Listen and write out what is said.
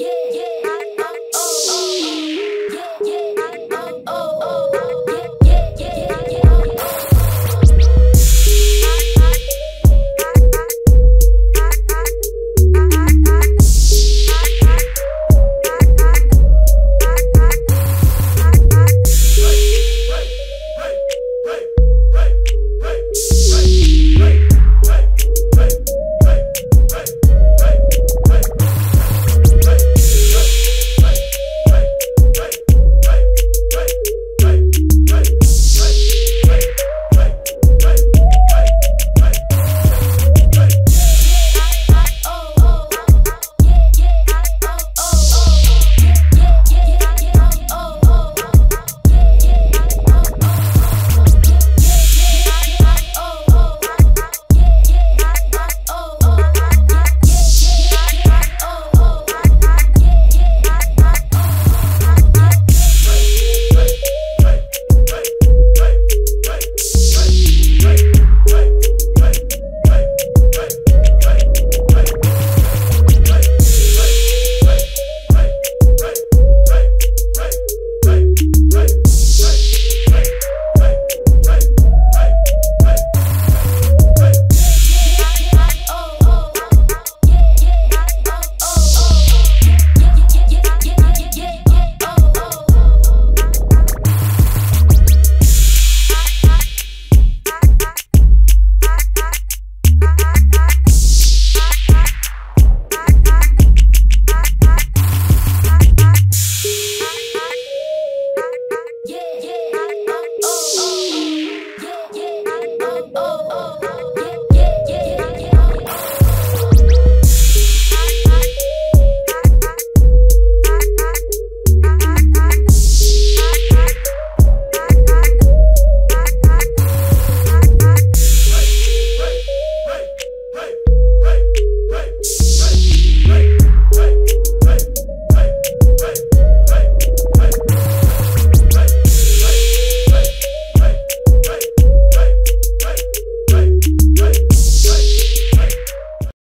yeah, yeah.